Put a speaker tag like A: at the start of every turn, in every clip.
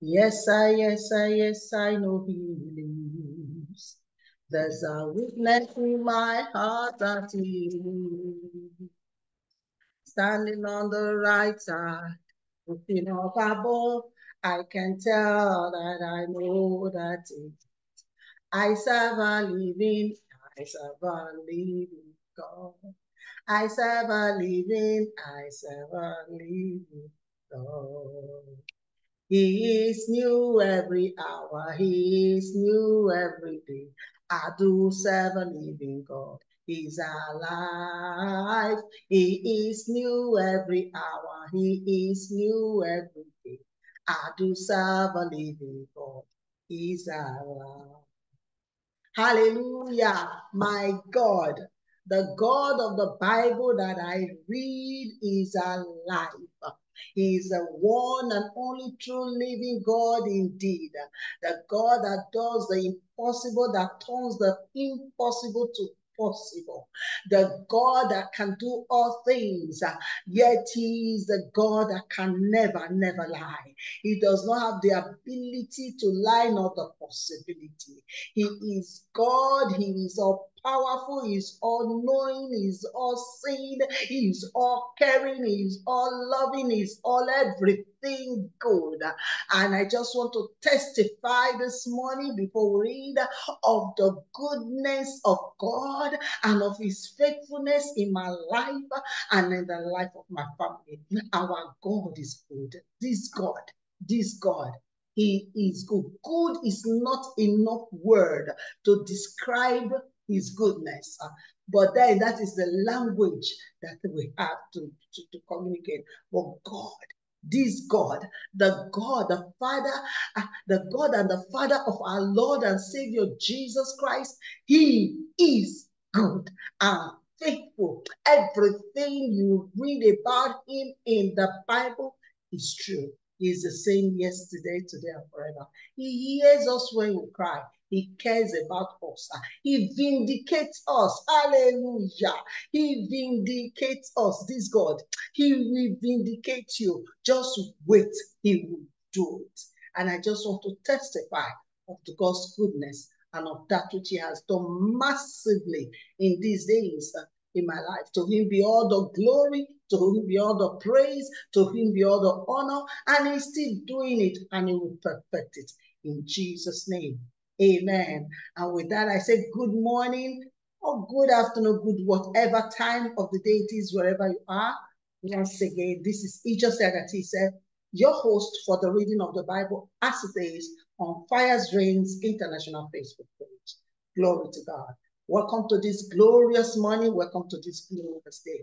A: Yes, I, yes, I, yes, I know he lives. There's a witness in my heart that he lives. Standing on the right side, looking up above, I can tell that I know that it. I serve a living, I serve a living God. I serve a living, I serve a living God. He is new every hour. He is new every day. I do serve a living God. He's alive. He is new every hour. He is new every day. I do serve a living God. He's alive. Hallelujah. My God, the God of the Bible that I read is alive. He is the one and only true living God indeed. The God that does the impossible, that turns the impossible to possible. The God that can do all things, yet He is the God that can never, never lie. He does not have the ability to lie, nor the possibility. He is God. He is all powerful. He is all knowing. He is all seeing. He is all caring. He is all loving. He is all everything good. And I just want to testify this morning before we read of the goodness of God and of his faithfulness in my life and in the life of my family. Our God is good. This God, this God he is good. Good is not enough word to describe his goodness. But then that is the language that we have to, to, to communicate. But God, this God, the God, the Father, uh, the God and the Father of our Lord and Savior Jesus Christ, He is good and faithful. Everything you read about Him in the Bible is true. He is the same yesterday, today, and forever. He hears us when we cry. He cares about us. He vindicates us. Hallelujah. He vindicates us. This God, He will vindicate you. Just wait. He will do it. And I just want to testify of the God's goodness and of that which He has done massively in these days uh, in my life. To Him be all the glory to him be all the praise, to him be all the honor, and he's still doing it and he will perfect it in Jesus' name. Amen. And with that, I say good morning or good afternoon, good whatever time of the day it is, wherever you are. Once again, this is Ijo Sagatise, your host for the reading of the Bible as it is on Fires Rains International Facebook page. Glory to God. Welcome to this glorious morning. Welcome to this glorious day.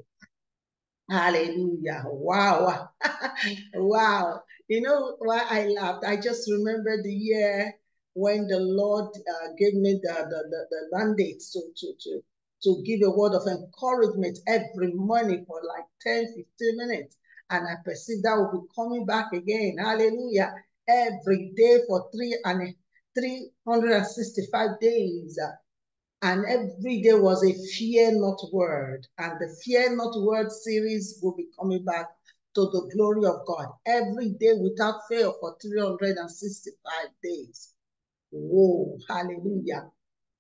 A: Hallelujah. Wow. wow. You know why I laughed? I just remember the year when the Lord uh, gave me the, the, the, the mandate to, to, to, to give a word of encouragement every morning for like 10, 15 minutes. And I perceived that will be coming back again. Hallelujah. Every day for three and 365 days. And every day was a fear not word. And the fear not word series will be coming back to the glory of God every day without fail for 365 days. Whoa, hallelujah.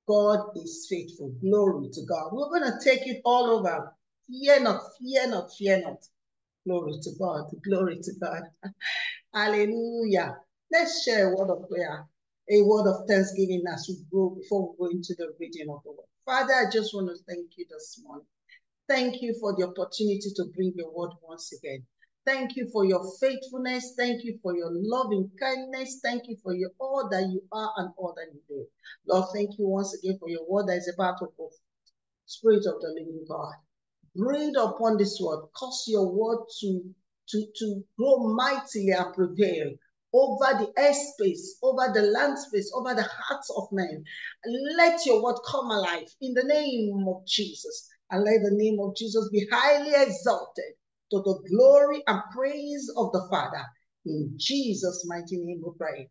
A: God is faithful. Glory to God. We're going to take it all over. Fear not, fear not, fear not. Glory to God. Glory to God. hallelujah. Let's share a word of prayer a word of thanksgiving as we go before we go into the reading of the word. Father, I just want to thank you this morning. Thank you for the opportunity to bring your word once again. Thank you for your faithfulness. Thank you for your loving kindness. Thank you for your all that you are and all that you do. Lord, thank you once again for your word that is about to go. Spirit of the living God, breathe upon this word. Cause your word to, to, to grow mightily and prevail over the airspace, over the land space, over the hearts of men. Let your word come alive in the name of Jesus. And let the name of Jesus be highly exalted to the glory and praise of the Father. In Jesus' mighty name we pray.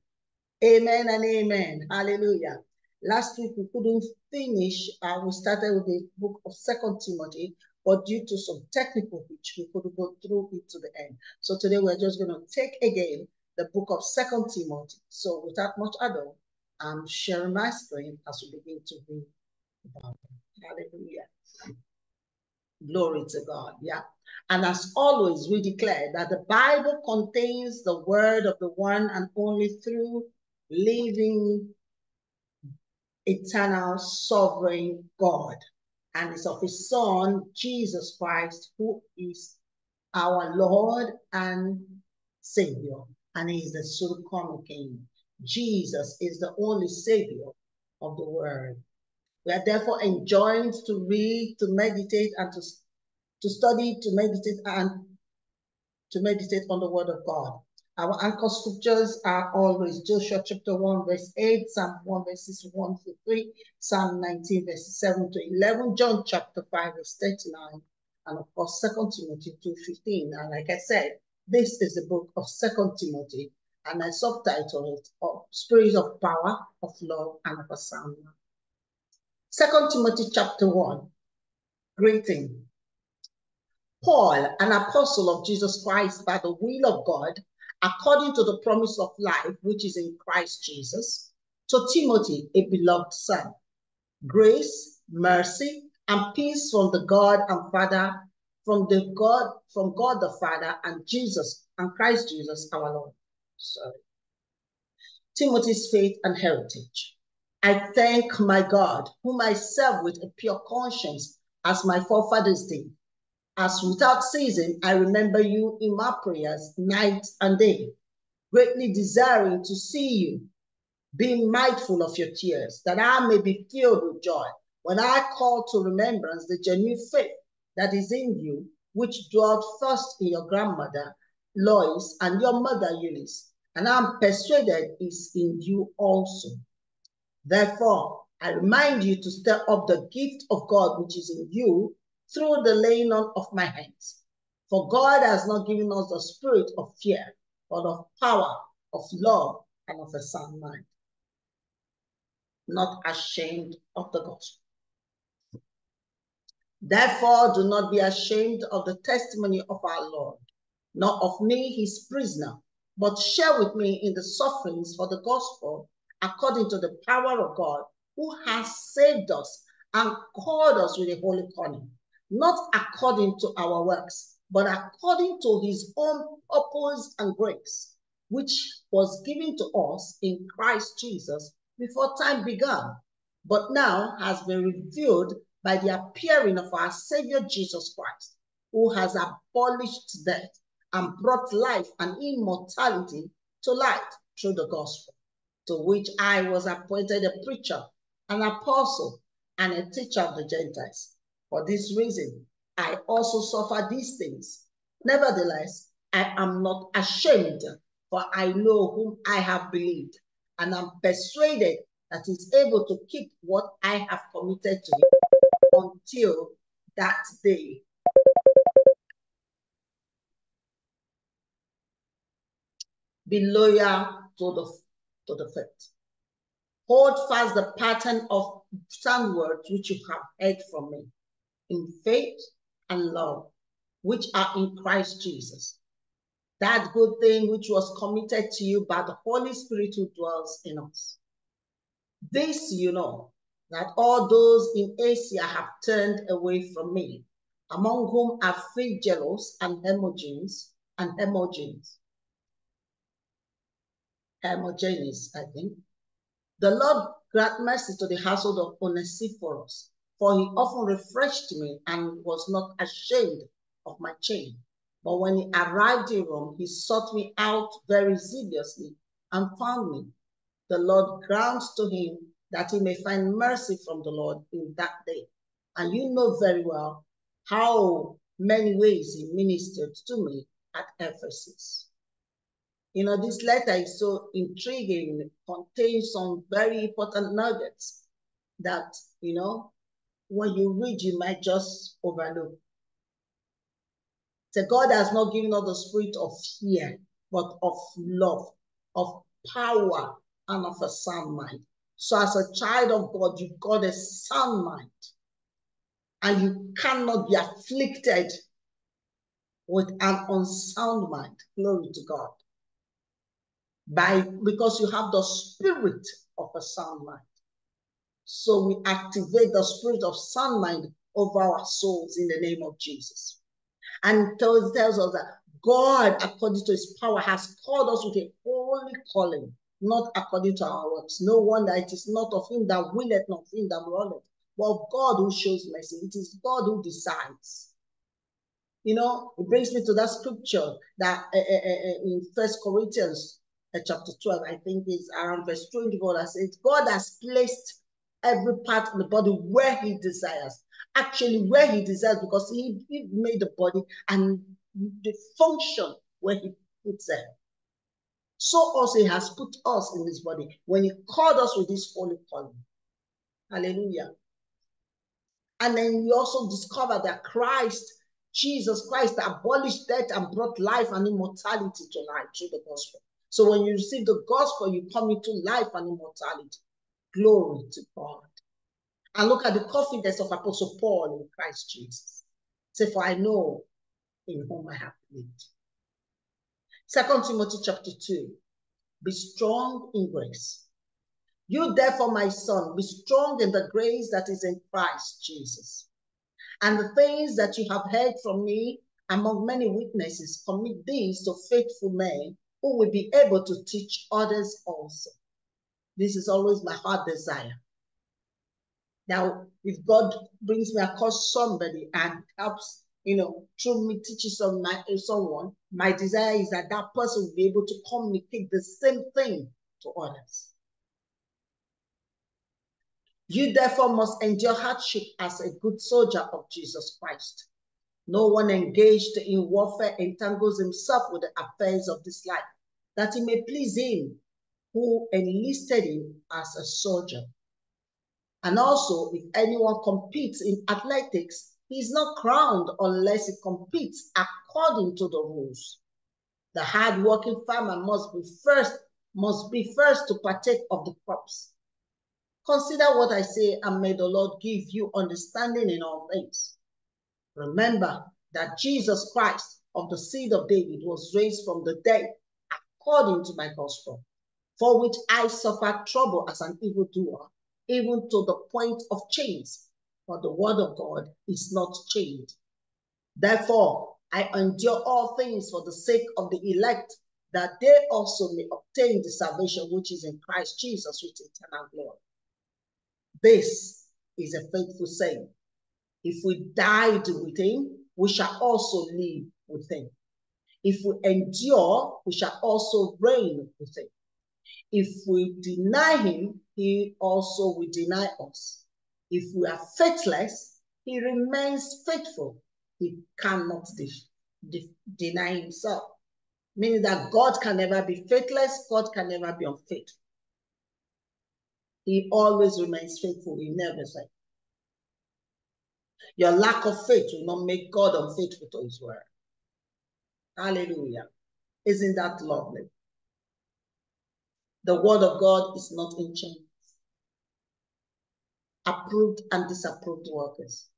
A: Amen and amen. Hallelujah. Last week we couldn't finish. Uh, we started with the book of Second Timothy, but due to some technical which we couldn't go through it to the end. So today we're just going to take again the book of Second Timothy. So without much ado, I'm sharing my screen as we begin to read Hallelujah. Glory to God. Yeah. And as always, we declare that the Bible contains the word of the one and only true living, eternal, sovereign God. And it's of his Son, Jesus Christ, who is our Lord and Savior. And he is the soon coming King. Jesus is the only Savior of the world. We are therefore enjoined to read, to meditate, and to to study, to meditate, and to meditate on the word of God. Our anchor scriptures are always Joshua chapter 1, verse 8, Psalm 1, verses 1 to 3, Psalm 19, verses 7 to 11, John chapter 5, verse 39, and of course, 2 Timothy 2, 15. And like I said, this is the book of 2 Timothy, and I subtitle it of Spirit of Power, of Love, and of a Sound. 2 Timothy chapter 1, Greeting. Paul, an apostle of Jesus Christ by the will of God, according to the promise of life which is in Christ Jesus, to Timothy, a beloved son. Grace, mercy, and peace from the God and Father, from the God, from God the Father and Jesus and Christ Jesus our Lord. Sorry. Timothy's faith and heritage. I thank my God, whom I serve with a pure conscience, as my forefathers did as without ceasing, I remember you in my prayers night and day, greatly desiring to see you, being mindful of your tears, that I may be filled with joy when I call to remembrance the genuine faith that is in you, which dwelt first in your grandmother Lois and your mother Eunice, and I'm persuaded is in you also. Therefore, I remind you to stir up the gift of God which is in you through the laying on of my hands. For God has not given us the spirit of fear, but of power, of love, and of a sound mind. Not ashamed of the gospel. Therefore, do not be ashamed of the testimony of our Lord, nor of me, his prisoner, but share with me in the sufferings for the gospel according to the power of God, who has saved us and called us with a holy calling not according to our works, but according to his own purpose and grace, which was given to us in Christ Jesus before time began, but now has been revealed by the appearing of our Savior Jesus Christ, who has abolished death and brought life and immortality to light through the gospel, to which I was appointed a preacher, an apostle, and a teacher of the Gentiles for this reason, I also suffer these things. Nevertheless, I am not ashamed, for I know whom I have believed, and am persuaded that he is able to keep what I have committed to him until that day. Be loyal to the, to the faith. Hold fast the pattern of sound words which you have heard from me in faith and love, which are in Christ Jesus. That good thing which was committed to you by the Holy Spirit who dwells in us. This you know, that all those in Asia have turned away from me, among whom are Phygelus and Hermogenes and Hermogenes. Hermogenes, I think. The Lord grant mercy to the household of Onesiphorus, for he often refreshed me and was not ashamed of my chain. But when he arrived in Rome, he sought me out very zealously and found me. The Lord grants to him that he may find mercy from the Lord in that day. And you know very well how many ways he ministered to me at Ephesus. You know, this letter is so intriguing, contains some very important nuggets that, you know, when you read, you might just overlook. So God has not given us the spirit of fear, but of love, of power, and of a sound mind. So as a child of God, you've got a sound mind. And you cannot be afflicted with an unsound mind. Glory to God. by because you have the spirit of a sound mind. So we activate the spirit of sound mind over our souls in the name of Jesus. And tells, tells us that God, according to his power, has called us with a holy calling, not according to our works. No wonder it is not of him that willeth, not of him that runneth, but of God who shows mercy. It is God who decides. You know, it brings me to that scripture that uh, uh, in First Corinthians uh, chapter 12, I think is around verse 24, that says, God has placed every part of the body where he desires. Actually, where he desires, because he, he made the body and the function where he puts them. So also he has put us in this body when he called us with this holy calling. Hallelujah. And then we also discover that Christ, Jesus Christ, abolished death and brought life and immortality to life through the gospel. So when you receive the gospel, you come into life and immortality. Glory to God. And look at the confidence of Apostle Paul in Christ Jesus. Say, for I know in whom I have believed. Second Timothy chapter 2. Be strong in grace. You therefore, my son, be strong in the grace that is in Christ Jesus. And the things that you have heard from me among many witnesses, commit these to faithful men who will be able to teach others also. This is always my heart desire. Now, if God brings me across somebody and helps you know, through me teaching some, my, someone, my desire is that that person will be able to communicate the same thing to others. You therefore must endure hardship as a good soldier of Jesus Christ. No one engaged in warfare entangles himself with the affairs of this life, that he may please him who enlisted him as a soldier. And also, if anyone competes in athletics, he is not crowned unless he competes according to the rules. The hard-working farmer must be first must be first to partake of the crops. Consider what I say, and may the Lord give you understanding in all things. Remember that Jesus Christ of the seed of David was raised from the dead according to my gospel, for which I suffered trouble as an evildoer, even to the point of chains for the word of God is not chained. Therefore, I endure all things for the sake of the elect, that they also may obtain the salvation which is in Christ Jesus with eternal glory. This is a faithful saying. If we died with him, we shall also live with him. If we endure, we shall also reign with him. If we deny him, he also will deny us. If we are faithless, he remains faithful. He cannot de de deny himself. Meaning that God can never be faithless, God can never be unfaithful. He always remains faithful, he never said. Your lack of faith will not make God unfaithful to his word. Hallelujah. Isn't that lovely? The word of God is not in change approved and disapproved workers.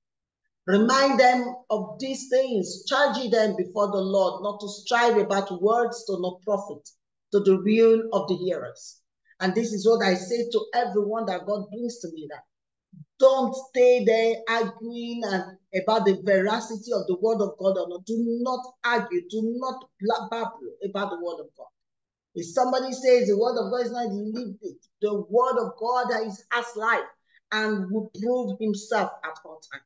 A: Remind them of these things, Charge them before the Lord not to strive about words to no profit, to the ruin of the hearers. And this is what I say to everyone that God brings to me that don't stay there arguing and about the veracity of the word of God or not. Do not argue, do not babble about the word of God. If somebody says the word of God is not lived, the word of God is as life and will prove himself at all times.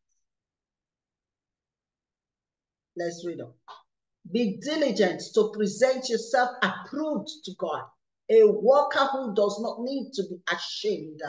A: Let's read on. Be diligent to present yourself approved to God, a worker who does not need to be ashamed,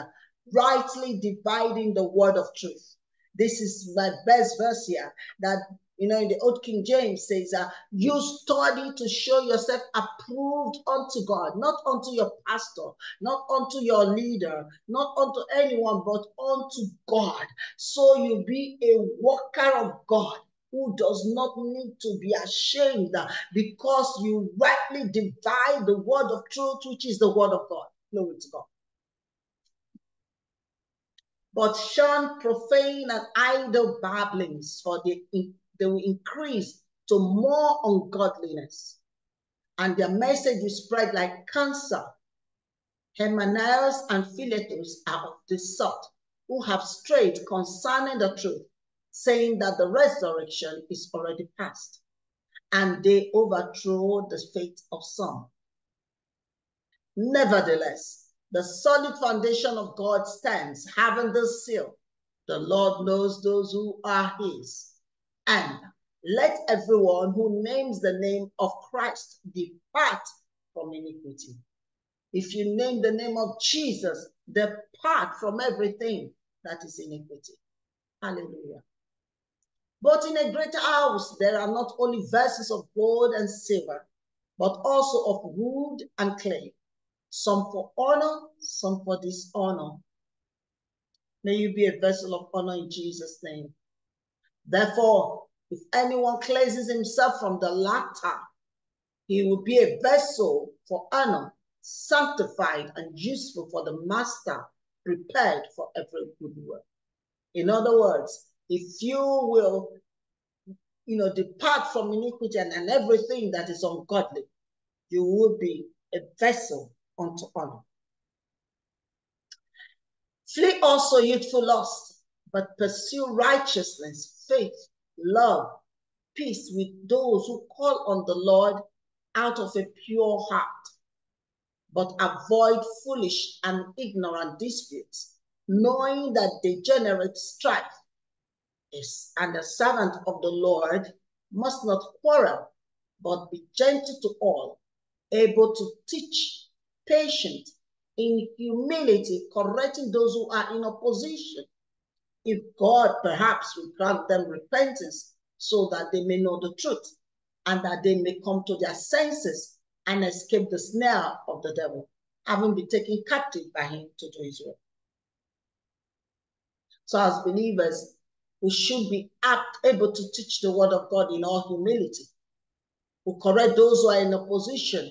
A: rightly dividing the word of truth. This is my best verse here that you know, in the Old King James says, uh, you study to show yourself approved unto God, not unto your pastor, not unto your leader, not unto anyone, but unto God. So you be a worker of God who does not need to be ashamed because you rightly divide the word of truth, which is the word of God. Glory to God. But shun profane and idle babblings, for they they will increase to more ungodliness. and their message will spread like cancer. Hymenaeus and Philetus are of this sort, who have strayed concerning the truth, saying that the resurrection is already past, and they overthrow the faith of some. Nevertheless, the solid foundation of God stands, having this seal. The Lord knows those who are his. And let everyone who names the name of Christ depart from iniquity. If you name the name of Jesus, depart from everything that is iniquity. Hallelujah. But in a great house, there are not only vessels of gold and silver, but also of wood and clay, some for honor, some for dishonor. May you be a vessel of honor in Jesus' name. Therefore, if anyone cleanses himself from the latter, he will be a vessel for honor, sanctified and useful for the master, prepared for every good work. In other words, if you will, you know, depart from iniquity and, and everything that is ungodly, you will be a vessel unto honor. Flee also youthful lust, but pursue righteousness, faith, love, peace with those who call on the Lord out of a pure heart. But avoid foolish and ignorant disputes, knowing that they generate strife. Yes, and the servant of the Lord must not quarrel, but be gentle to all, able to teach, patient, in humility, correcting those who are in opposition if God perhaps will grant them repentance so that they may know the truth and that they may come to their senses and escape the snare of the devil, having been taken captive by him to do his will. So, as believers, we should be apt, able to teach the word of God in all humility. We correct those who are in opposition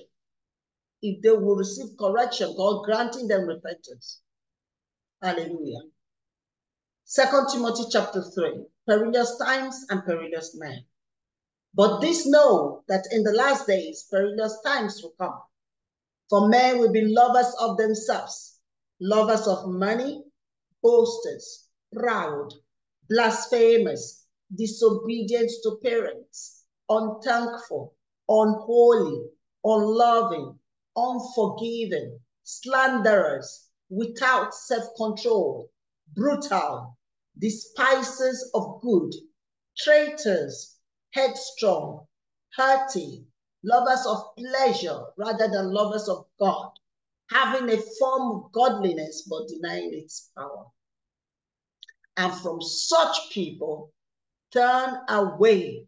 A: if they will receive correction, God granting them repentance. Hallelujah. Second Timothy chapter 3, perilous times and perilous men. But this know that in the last days perilous times will come. For men will be lovers of themselves, lovers of money, boasters, proud, blasphemous, disobedient to parents, unthankful, unholy, unloving, unforgiving, slanderers, without self-control, brutal, despisers of good, traitors, headstrong, hurting, lovers of pleasure rather than lovers of God, having a form of godliness but denying its power. And from such people, turn away.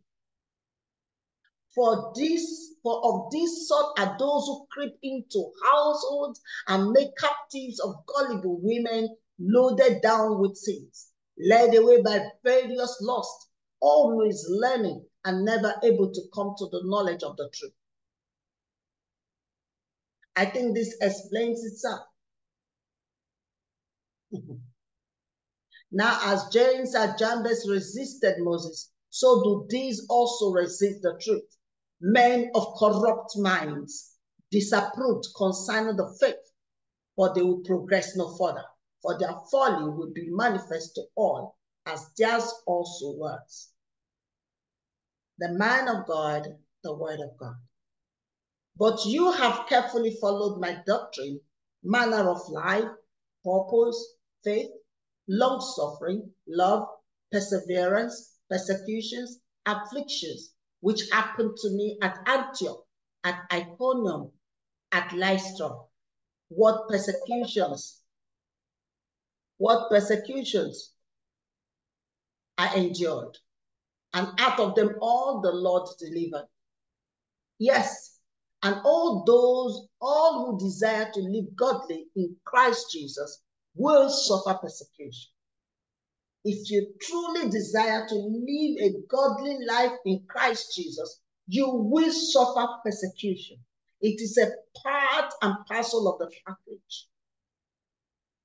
A: For this, for of this sort are those who creep into households and make captives of gullible women loaded down with sins led away by various lusts, always learning and never able to come to the knowledge of the truth. I think this explains itself. now, as James and Jambres resisted Moses, so do these also resist the truth. Men of corrupt minds, disapproved concerning the faith, but they will progress no further for their folly will be manifest to all, as theirs also was. The man of God, the word of God. But you have carefully followed my doctrine, manner of life, purpose, faith, long suffering, love, perseverance, persecutions, afflictions, which happened to me at Antioch, at Iconium, at Lystra. What persecutions, what persecutions I endured. And out of them all the Lord delivered. Yes, and all those, all who desire to live godly in Christ Jesus will suffer persecution. If you truly desire to live a godly life in Christ Jesus, you will suffer persecution. It is a part and parcel of the package.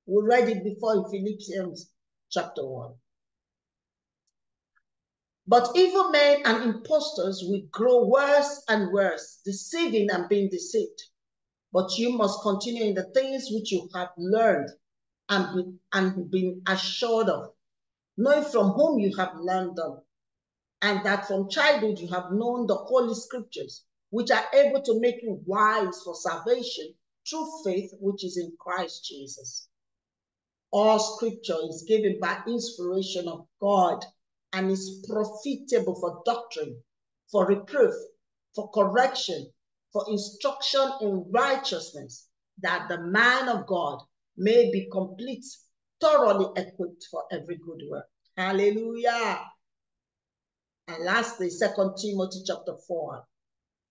A: We read it before in Philippians chapter 1. But evil men and impostors will grow worse and worse, deceiving and being deceived. But you must continue in the things which you have learned and, be, and been assured of, knowing from whom you have learned them, and that from childhood you have known the holy scriptures, which are able to make you wise for salvation through faith which is in Christ Jesus. All scripture is given by inspiration of God and is profitable for doctrine, for reproof, for correction, for instruction in righteousness, that the man of God may be complete, thoroughly equipped for every good work. Hallelujah. And lastly, Second Timothy chapter 4.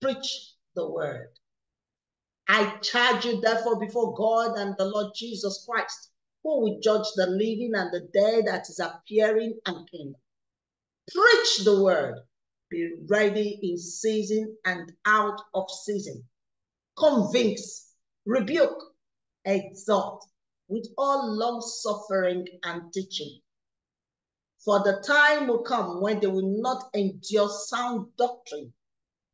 A: Preach the word. I charge you therefore before God and the Lord Jesus Christ, who will judge the living and the dead that is appearing and kingdom. Preach the word. Be ready in season and out of season. Convince, rebuke, exhort with all long suffering and teaching. For the time will come when they will not endure sound doctrine,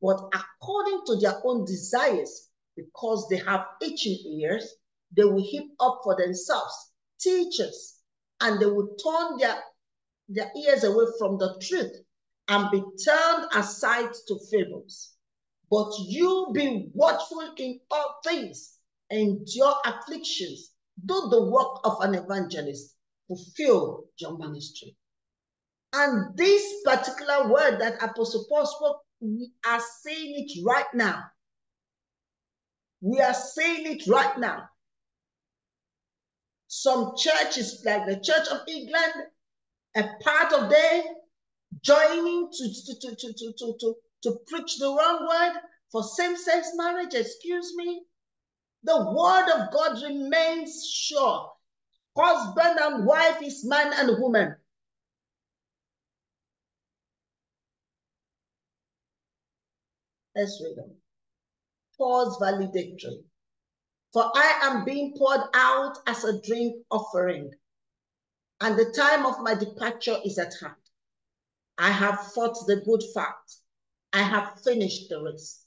A: but according to their own desires, because they have itching ears, they will heap up for themselves teachers, and they will turn their, their ears away from the truth and be turned aside to fables. But you be watchful in all things, endure afflictions, do the work of an evangelist, fulfill your ministry. And this particular word that Apostle Paul spoke, we are saying it right now. We are saying it right now. Some churches, like the Church of England, a part of them joining to, to, to, to, to, to, to, to preach the wrong word for same-sex marriage, excuse me. The word of God remains sure. Husband and wife is man and woman. Let's read them. Paul's valedictory. For I am being poured out as a drink offering, and the time of my departure is at hand. I have fought the good fight. I have finished the race.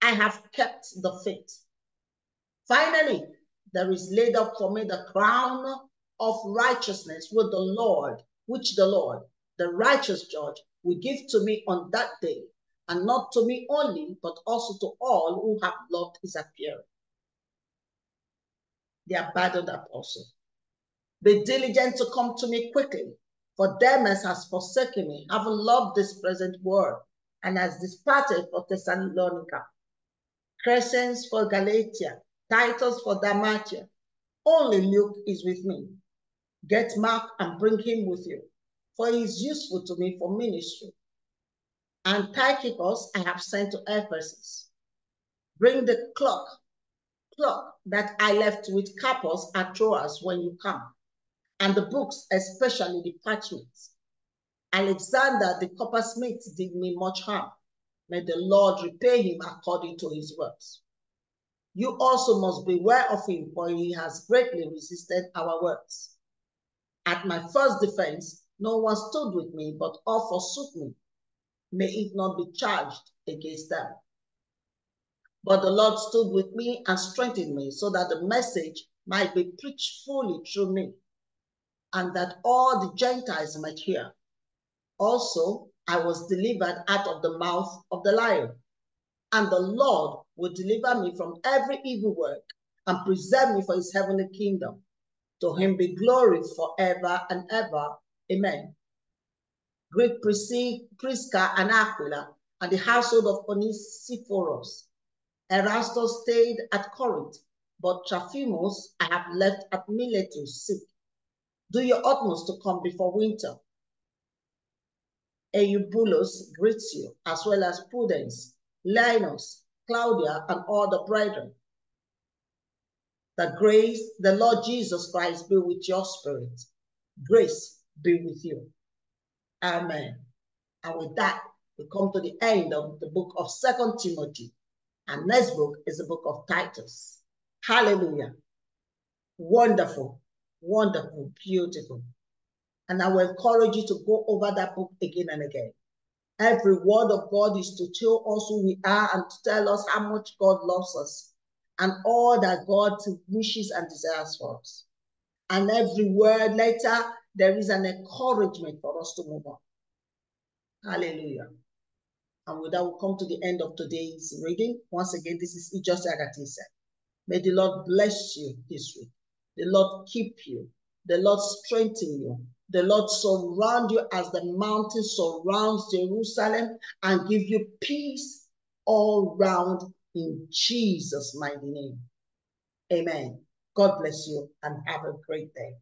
A: I have kept the faith. Finally, there is laid up for me the crown of righteousness with the Lord, which the Lord, the righteous judge, will give to me on that day, and not to me only, but also to all who have loved his appearing. The abandoned apostle. Be diligent to come to me quickly, for Demas has forsaken me, having loved this present world, and has departed for Thessalonica. Crescens for Galatia, Titus for Dalmatia. Only Luke is with me. Get Mark and bring him with you, for he is useful to me for ministry and Tychicus I have sent to Ephesus. Bring the clock, that I left with Carpus at Troas when you come, and the books, especially the parchments. Alexander the coppersmith did me much harm. May the Lord repay him according to his works. You also must beware of him, for he has greatly resisted our works. At my first defense, no one stood with me, but all forsook me may it not be charged against them. But the Lord stood with me and strengthened me so that the message might be preached fully through me and that all the Gentiles might hear. Also, I was delivered out of the mouth of the lion. And the Lord will deliver me from every evil work and preserve me for his heavenly kingdom. To him be glory forever and ever. Amen. Greet Prisca and Aquila and the household of Onesiphorus. Erastus stayed at Corinth, but Trophimus I have left at Miletus sick. Do your utmost to come before winter. Eubulus greets you, as well as Prudence, Linus, Claudia, and all the brethren. The grace, the Lord Jesus Christ be with your spirit. Grace be with you. Amen. And with that, we come to the end of the book of Second Timothy. And next book is the book of Titus. Hallelujah. Wonderful, wonderful, beautiful. And I will encourage you to go over that book again and again. Every word of God is to tell us who we are and to tell us how much God loves us and all that God wishes and desires for us. And every word later, there is an encouragement for us to move on. Hallelujah. And with that, we come to the end of today's reading. Once again, this is Ijosi Agatisa. May the Lord bless you this week. The Lord keep you. The Lord strengthen you. The Lord surround you as the mountain surrounds Jerusalem and give you peace all round in Jesus' mighty name. Amen. God bless you and have a great day.